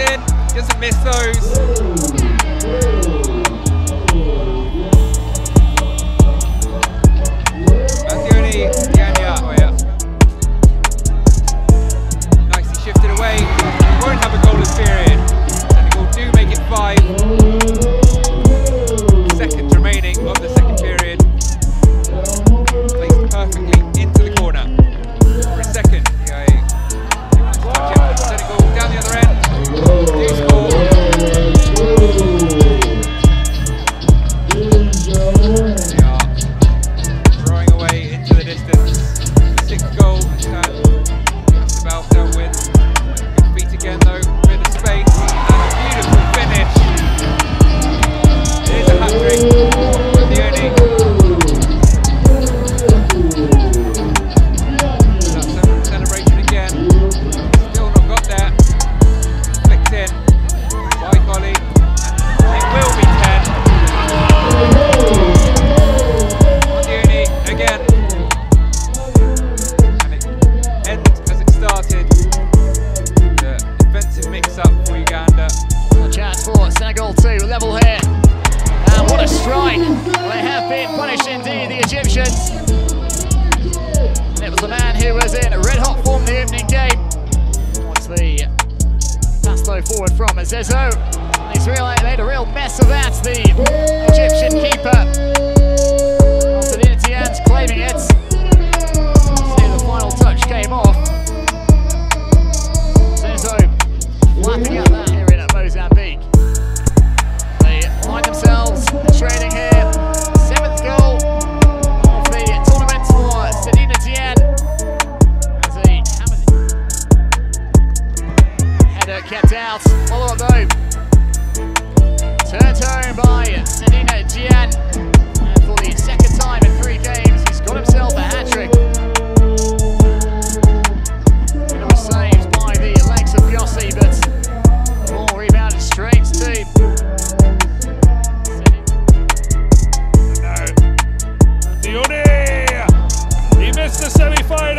in, doesn't miss those. And it was the man who was in red hot form the evening game. Watch the pass though forward from Azezo. He's really made a real mess of that. Burke kept out. Follow up though. Turned home by Sanina Jian. And for the second time in three games, he's got himself a hat trick. It saves by the legs of Yossi, but the ball rebounded straight to. Dione! He missed the semi final.